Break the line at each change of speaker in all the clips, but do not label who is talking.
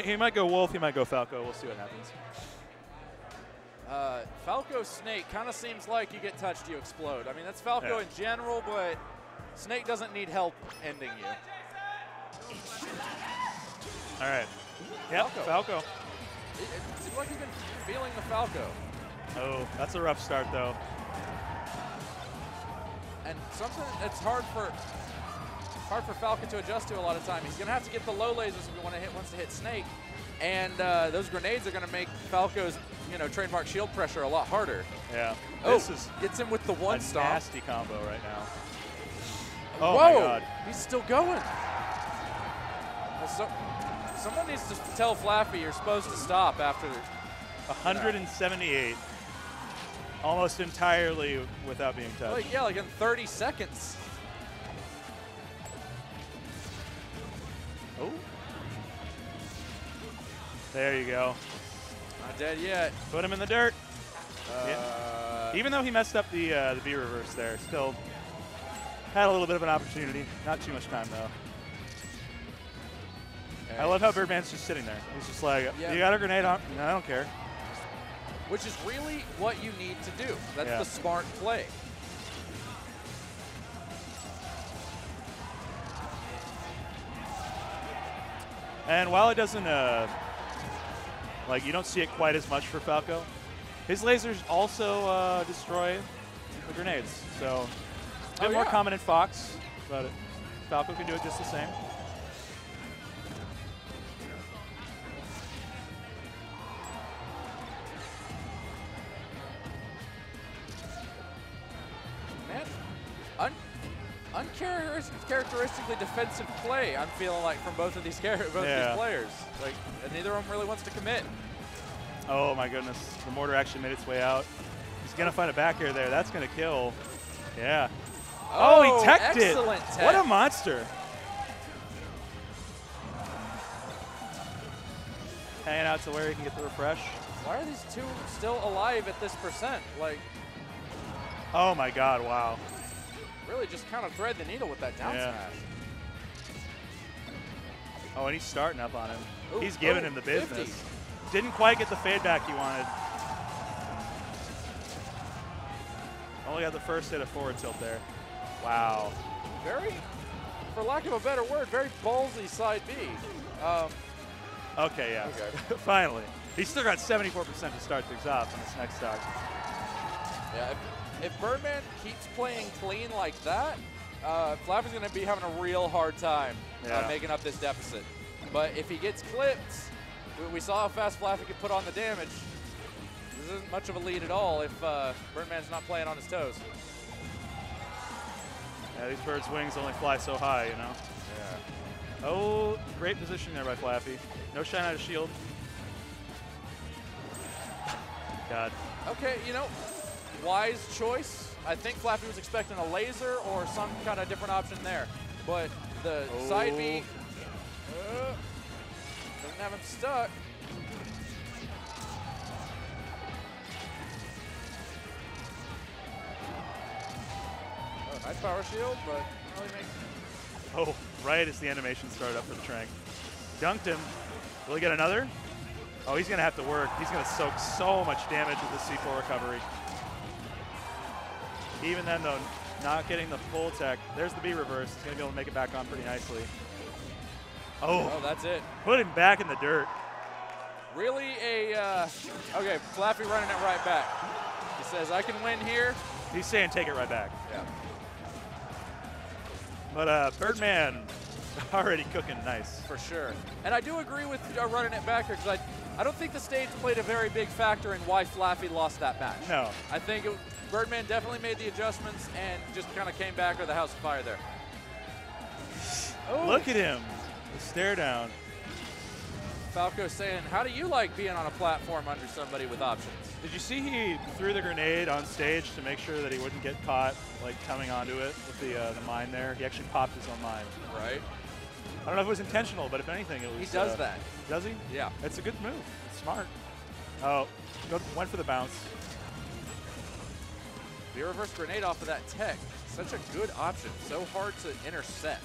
He might go Wolf. He might go Falco. We'll see what happens.
Uh, Falco Snake kind of seems like you get touched, you explode. I mean, that's Falco
Yeah.
in general, but Snake doesn't need help ending you.
All right. Yep,
Falco.
Falco.
It, it seems like you've been feeling the Falco.
Oh, that's a rough start, though.
And something that's hard for hard for Falcon to adjust to a lot of time. He's going to have to get the low lasers if he want to hit, wants to hit Snake. And uh, those grenades are going to make Falco's, you know, trademark shield pressure a lot harder.
Yeah.
Oh,
This is
gets him with the one
a
stomp.
nasty combo right now. Oh
Whoa!
my God.
He's still going. So, someone needs to tell Flappy you're supposed to stop after.
178. Almost entirely without being touched.
Like yeah, like in 30 seconds.
There you go.
Not dead yet.
Put him in the dirt.
Uh,
Even though he messed up the uh, the B reverse there, still had a little bit of an opportunity. Not too much time though. I love how Birdman's just sitting there. He's just like,
Yeah.
you got a grenade on? No, I don't care.
Which is really what you need to do. That's
Yeah.
the smart play.
And while it doesn't, uh, like, you don't see it quite as much for Falco, his lasers also uh, destroy the grenades. So, a bit
Oh,
more
yeah.
common in Fox, but Falco can do it just the same.
Man, un- uncharacteristically defensive play. I'm feeling like from both of these both of
Yeah.
these players. Like, neither of them really wants to commit.
Oh my goodness, the mortar actually made its way out. He's gonna find a back air there. That's gonna kill. Yeah. Oh, he oh, teched it.
excellent
What a monster. Hanging out to where he can get the refresh.
Why are these two still alive at this percent? Like,
Oh my god, wow.
really just kind of thread the needle with that down
Yeah.
smash.
Oh, and he's starting up on him.
Ooh,
he's giving
oh,
him the
50.
Didn't quite get the fade back he wanted. Only got the first hit of forward tilt there. Wow.
Very, for lack of a better word, very ballsy side B. Um,
Okay, yeah.
Okay.
Finally. He's still got 74% to start things off on this next stock.
yeah, if, if Birdman keeps playing clean like that, uh, Flappy's going to be having a real hard time
Yeah.
uh, making up this deficit. But if he gets clipped, we, we saw how fast Flappy could put on the damage. This isn't much of a lead at all if uh, Birdman's not playing on his toes.
Yeah, these birds' wings only fly so high, you know?
Yeah.
Oh, great position there by Flappy. No shine out of shield. God.
Okay, you know, wise choice. I think Flappy was expecting a laser or some kind of different option there. But the side B uh, doesn't have him stuck. Oh, nice power shield, but not really make
Oh, right as the animation started up for the Trank. Dunked him. Will he get another? Oh, he's going to have to work. He's going to soak so much damage with the C4 recovery. Even then, though, not getting the full tech. There's the B reverse. He's going to be able to make it back on pretty nicely.
Oh,
Oh,
that's it.
put him back in the dirt.
Really a, uh, okay, Flappy running it right back. He says, I can win here.
He's saying take it right back.
Yeah.
But uh, Birdman already cooking nice.
For sure. And I do agree with uh, running it back here because I, I don't think the stage played a very big factor in why Flappy lost that match.
No.
I think it, Birdman definitely made the adjustments and just kind of came back with a house of fire there. Oh,
Look at him. The stare down.
Falco saying, how do you like being on a platform under somebody with options?
Did you see he threw the grenade on stage to make sure that he wouldn't get caught, like coming onto it with the uh, the mine there? He actually popped his own mine.
Right?
I don't know if it was intentional, but if anything, it was.
He does
uh,
that.
Does he?
Yeah.
It's a good move. It's smart. Oh, go, went for the bounce.
The reverse grenade off of that tech. Such a good option. So hard to intercept.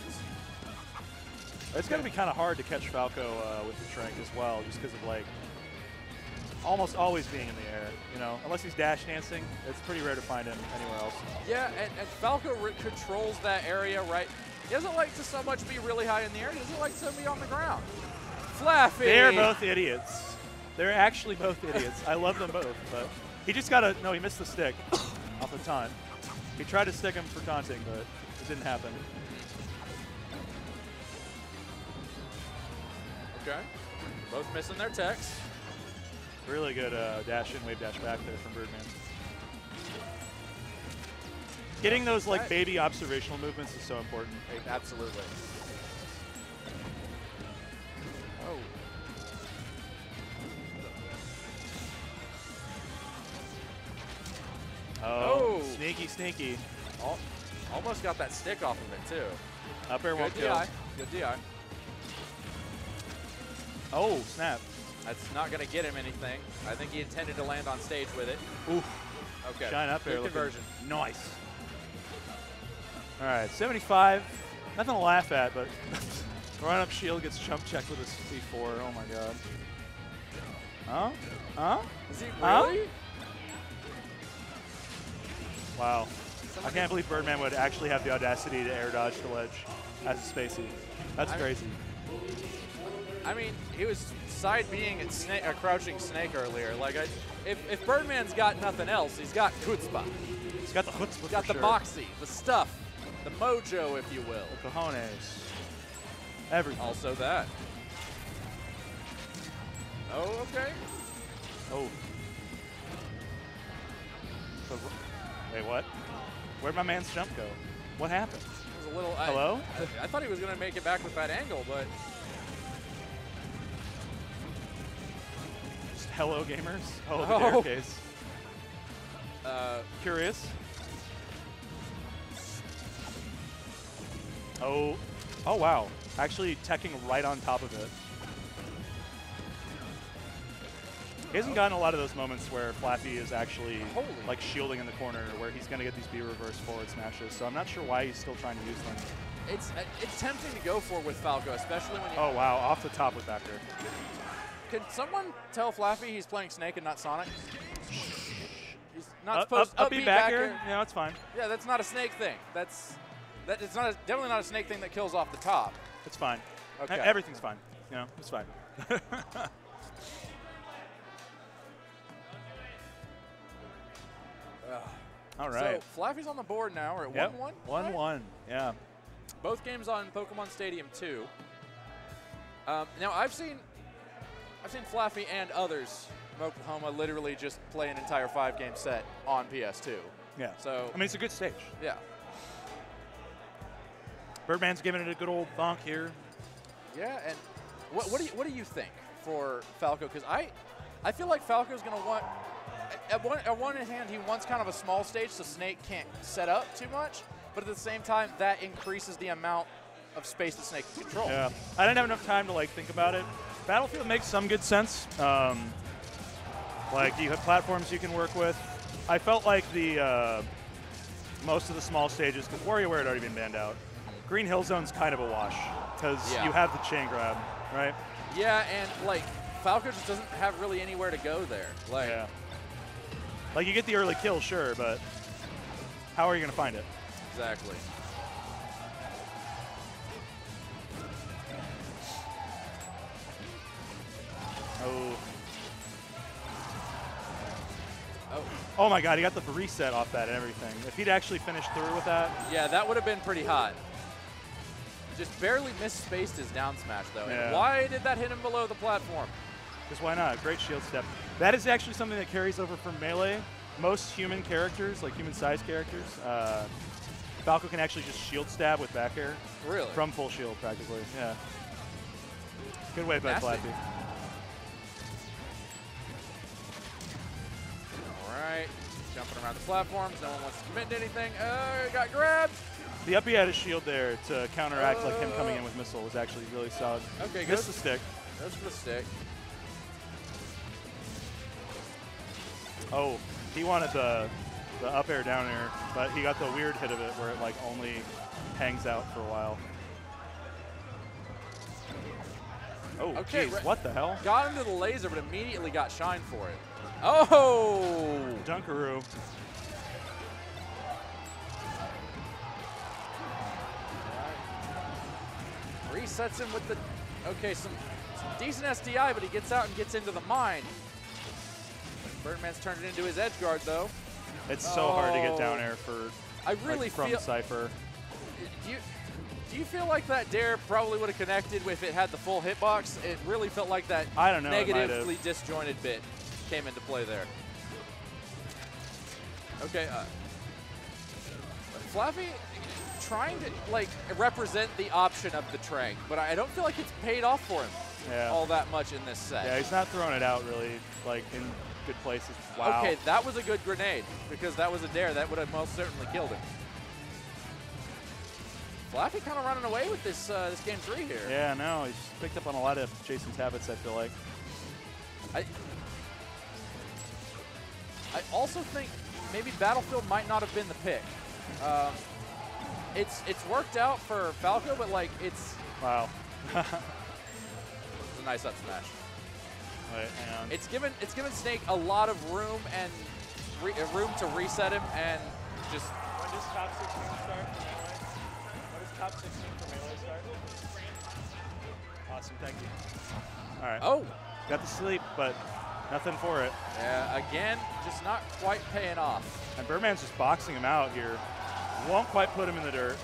It's going to be kind of hard to catch Falco uh, with the Trank as well, just because of like almost always being in the air. You know, unless he's dash dancing, it's pretty rare to find him anywhere else.
Yeah, and, and Falco controls that area right. He doesn't like to so much be really high in the air. He doesn't like to be on the ground. Flaffy.
They're both idiots. They're actually both idiots. I love them both, but he just got a no. He missed the stick off the taunt. He tried to stick him for taunting, but it didn't happen.
Okay. Both missing their techs.
Really good uh, dash in, wave dash back there from Birdman. Getting those like baby observational movements is so important.
Absolutely. Oh.
Oh,
Oh.
sneaky, sneaky.
Al- almost got that stick off of it, too.
Up air won't kill.
DI. Good DI.
Oh, snap.
That's not going to get him anything. I think he intended to land on stage with it.
Oof.
Okay.
Shine up looking
conversion.
Nice. All right, 75. Nothing to laugh at, but run up shield gets jump checked with a C4. Oh my god. Huh? Huh?
Is he
Huh?
really?
Wow. I can't believe Birdman would actually have the audacity to air dodge the ledge as a spacey. That's
I-
crazy.
I mean, he was side being at snake, uh, crouching snake earlier. Like, I, if, if Birdman's got nothing else, he's got chutzpah.
He's got the chutzpah
He's got the
sure.
moxie, the stuff, the mojo, if you will.
The cojones. Everything.
Also that. Oh, okay.
Oh. R- Wait, what? Where'd my man's jump go? What happened?
It was a little. I-
Hello?
I, I thought he was going to make it back with that angle, but
hello, gamers. Oh, the
Oh.
staircase.
uh,
Curious. Oh. Oh, wow. Actually teching right on top of it. He hasn't gotten a lot of those moments where Flappy is actually
Holy.
like shielding in the corner where he's going to get these B reverse forward smashes. So I'm not sure why he's still trying to use them.
it's uh, it's tempting to go for with Falco, especially when you.
Oh, wow. Off the top with Backer.
Can someone tell Flappy he's playing Snake and not Sonic? He's not
Up,
supposed
up,
to
upbeat
upbeat
backer.
backer.
Yeah, that's fine.
Yeah, that's not a Snake thing. That's that. It's not a, definitely not a Snake thing that kills off the top.
It's fine.
Okay.
Everything's fine. You know, it's fine. All right.
So Flaffy's on the board now. We're at
Yep.
one one.
One
Right?
one. Yeah.
Both games on Pokemon Stadium 2. Um, now I've seen, I've seen Flaffy and others from Oklahoma literally just play an entire five-game set on PS2.
Yeah.
So
I mean, it's a good stage.
yeah,
Birdman's giving it a good old bonk here.
yeah. And what, what do you what do you think for Falco? Because I, I feel like Falco's going to want. At one, at one hand, he wants kind of a small stage so Snake can't set up too much, but at the same time, that increases the amount of space that Snake can control.
Yeah. I didn't have enough time to like think about it. Battlefield makes some good sense. Um, like you have platforms you can work with. I felt like the uh, most of the small stages because WarioWare had already been banned out. Green Hill Zone's kind of a wash because
Yeah.
you have the chain grab, right?
Yeah, and like Falco just doesn't have really anywhere to go there. Like,
Yeah. Like you get the early kill, sure, but how are you going to find it?
exactly.
Oh.
Oh,
Oh my god, he got the reset off that and everything. If he'd actually finished through with that,
yeah, that would have been pretty hot. Just barely misspaced his down smash though.
Yeah.
And why did that hit him below the platform?
because why not? Great shield step. That is actually something that carries over from Melee. Most human characters, like human-sized characters, uh, Falco can actually just shield stab with back air
Really?
from full shield, practically. Yeah. Good way,
Nasty.
Flappy.
Right, jumping around the platforms. No one wants to commit to anything. Uh, got grabbed.
The up B had a shield there to counteract like him coming in with missile was actually really solid.
Okay, good.
Missed the stick.
Goes for the stick.
Oh, he wanted the the up air down air, but he got the weird hit of it where it like only hangs out for a while. Oh,
Okay,
jeez,
right-
what the hell?
Got into the laser, but immediately got shine for it. Oh!
Dunkaroo.
Resets him with the, okay, some, some decent SDI, but he gets out and gets into the mine. Birdman's turned it into his edge guard, though.
It's so hard to get
Oh.
down air for
I really
like, from
feel.
Cypher.
Do you, do you feel like that dair probably would have connected if it had the full hitbox? It really felt like that
I don't know. it might have.
negatively disjointed bit came into play there. Okay, uh, Flappy trying to like represent the option of the Trank, but I don't feel like it's paid off for him
Yeah.
all that much in this set.
Yeah, he's not throwing it out really, like in good places. Wow.
Okay, that was a good grenade because that was a dair. That would have most certainly killed him. Flappy kind of running away with this uh, this game three here.
Yeah, no, he's picked up on a lot of Jason's habits. I feel like.
I, I also think maybe Battlefield might not have been the pick. Um, it's it's worked out for Falco, but like it's,
Wow.
it's a nice up smash.
Wait, hang on.
It's given it's given Snake a lot of room and re, uh, room to reset him and just
When does top 16 start for Melee? When does top 16 for Melee start? Awesome, thank you. All right.
oh
Got the sleep, but nothing for it.
yeah again just not quite paying off.
And Birdman's just boxing him out here. Won't quite put him in the dirt.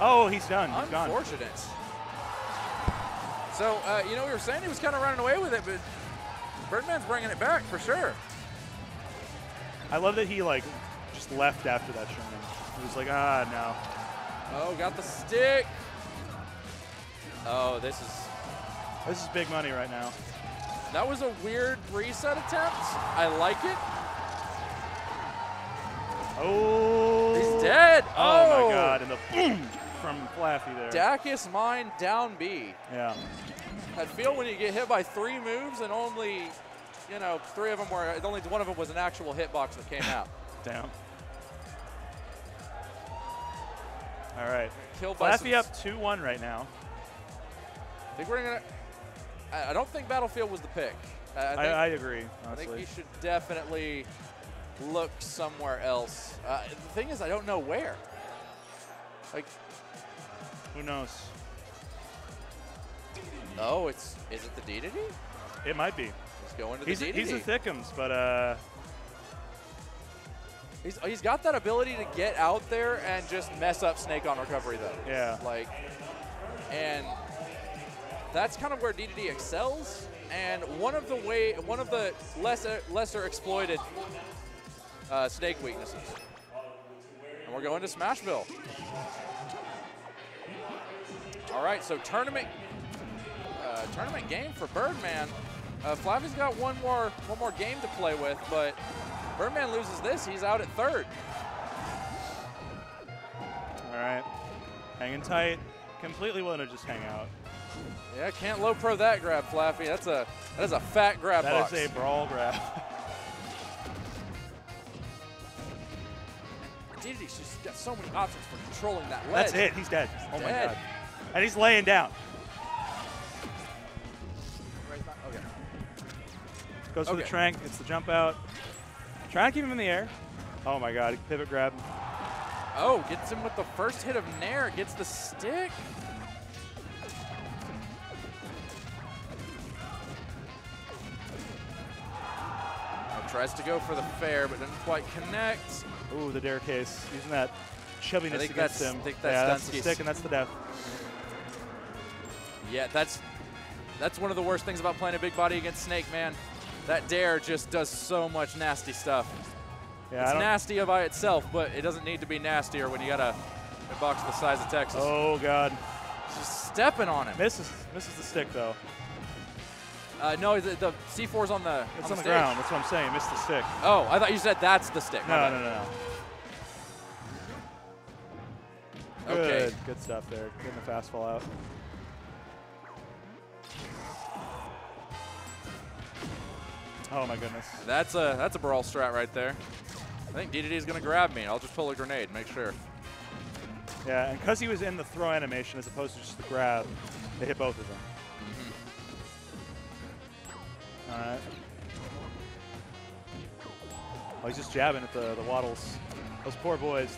Oh, he's done. He's gone.
Unfortunate. So uh, you know we were saying he was kind of running away with it, but Birdman's bringing it back for sure.
I love that he like just left after that Sherman. He was like, ah, no.
Oh, got the stick. Oh, this is
This is big money right now.
That was a weird reset attempt. I like it.
Oh.
He's dead.
Oh,
Oh,
my God! And the boom from Flaffy there.
Dacus mine down B.
yeah.
That feel when you get hit by three moves and only, you know, three of them were only one of them was an actual hitbox that came out.
Damn. All right.
Killed
Flaffy up 2-1 right now.
I think we're gonna. I I don't think Battlefield was the pick. I, think,
I, agree,
I think he should definitely look somewhere else. Uh, the thing is, I don't know where. Like,
Who knows?
oh, it's is it the DDD?
It might be.
He's going to
He's,
the DDD.
he's a thickums, but uh,
He's, he's got that ability to get out there and just mess up Snake on recovery, though.
Yeah.
Like, and that's kind of where DDD excels. And one of the way, one of the lesser lesser exploited uh, Snake weaknesses. And we're going to Smashville. All right, so tournament uh, tournament game for Birdman. Uh, Flavy's got one more one more game to play with, but Birdman loses this, he's out at third.
all right. Hanging tight. Completely willing to just hang out.
Yeah, can't low pro that grab, Flappy. That's a that is a fat grab
That
box.
is a brawl grab.
DDD's just got so many options for controlling that ledge.
That's it. He's dead. Oh my god. And he's laying down.
Okay.
Goes for the trank. It's the jump out. Trying to keep him in the air. Oh my god. Pivot grab.
Oh, gets him with the first hit of Nair. Gets the stick. Tries to go for the fair, but doesn't quite connect.
Ooh, the dare case. Using that chubbiness against him.
I think that's
yeah, that's the stick and that's the death.
Yeah, that's that's one of the worst things about playing a big body against Snake, man. That dair just does so much nasty stuff.
Yeah,
It's nasty by itself, but it doesn't need to be nastier when you got a, a box the size of Texas.
Oh god.
Just stepping on him.
Misses misses the stick though.
Uh, no, the, the C4's on the
It's
on,
the
stage.
ground. That's what I'm saying. Missed the stick.
Oh, I thought you said that's the stick.
No, no, no, no.
Okay.
Good, good stuff there. Getting the fastball out. Oh my goodness.
That's a that's a brawl strat right there. I think DDD is gonna grab me. I'll just pull a grenade, make sure.
Yeah, and because he was in the throw animation as opposed to just the grab, They hit both of them.
Mm-hmm.
All right. Oh, he's just jabbing at the, the waddles. Those poor boys.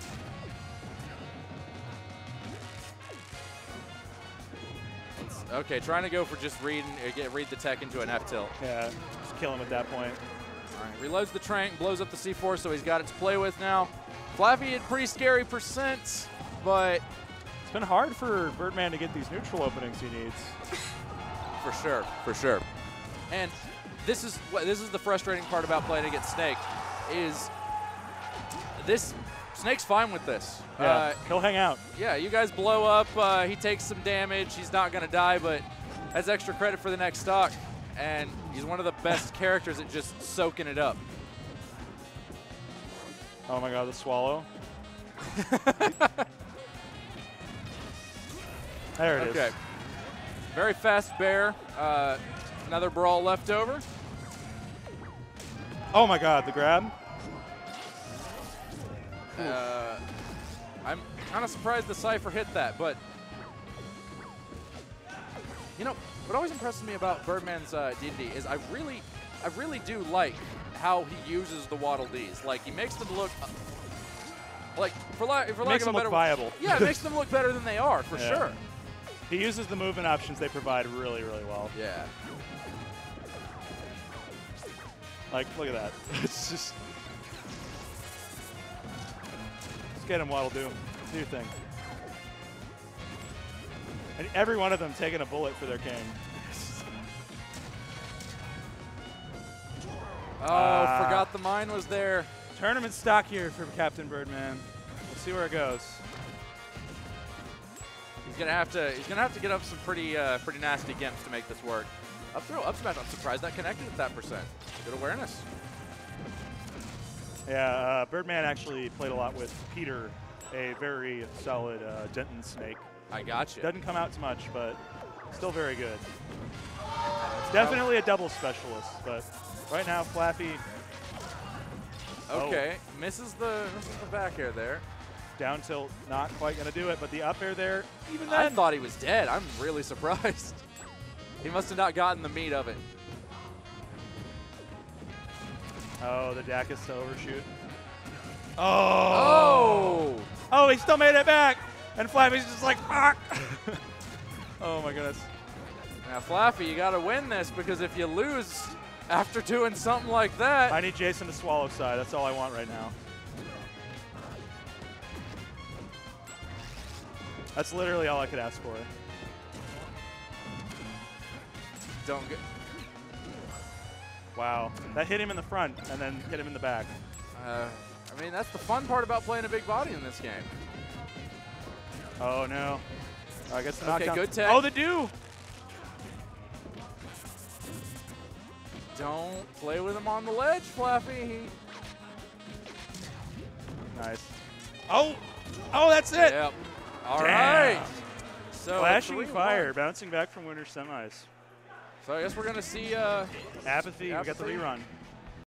Okay, trying to go for just reading, uh, get read the tech into an F tilt.
Yeah, just kill him at that point.
All right, reloads the trank, blows up the C4, so he's got it to play with now. Flappy had pretty scary percent, but
It's been hard for Birdman to get these neutral openings he needs.
for sure, for sure. And this is this is the frustrating part about playing against Snake, is this Snake's fine with this.
Yeah,
Uh,
he'll hang out.
yeah, you guys blow up. Uh, he takes some damage. He's not going to die, but has extra credit for the next stock. And he's one of the best characters at just soaking it up.
Oh my god, the swallow. there it is.
Okay. Very fast bear. Uh, another brawl left over.
Oh my god, the grab.
Uh, I'm kind of surprised the Cypher hit that, but you know what always impresses me about Birdman's uh, DDD is I really, I really do like how he uses the Waddle Dees. Like he makes them look, uh, like for, la- for lack of a
them look
better,
viable.
yeah, it makes them look better than they are for
Yeah.
sure.
He uses the movement options they provide really, really well.
Yeah.
Like, look at that. it's just. Let's get him, Waddle Doo. Do your thing. And every one of them taking a bullet for their king.
Oh,
Ah.
forgot the mine was there.
Tournament stock here for Captain Birdman. We'll see where it goes.
He's gonna have to. He's gonna have to get up some pretty, uh, pretty nasty gimps to make this work. Up throw, up smash. I'm surprised that connected at that percent. Good awareness.
Yeah, uh, Birdman actually played a lot with Peter, a very solid uh, Denton snake.
I got you.
Doesn't come out too much, but still very good. Definitely a double specialist, but right now Flappy Oh.
Okay, misses the misses the back air there.
down tilt, not quite going to do it, but the up air there, even
I thought he was dead. I'm really surprised. He must have not gotten the meat of it.
oh, the Dacus to overshoot. Oh!
Oh!
Oh, he still made it back! And Flappy's just like, fuck! oh my goodness.
Now, Flappy, you got to win this because if you lose after doing something like that,
I need Jason to swallow side. That's all I want right now. That's literally all I could ask for.
Don't get.
Wow. That hit him in the front and then hit him in the back.
Uh, I mean, that's the fun part about playing a big body in this game.
Oh no. I guess
Okay,
knockdown.
good tech.
Oh, the do.
Don't play with him on the ledge, Flappy.
Nice. Oh, oh, that's it.
yep. All
Damn.
right. So
FlashingFire, bouncing back from winners semis.
So I guess we're gonna see. Uh,
Apathy, we got the rerun.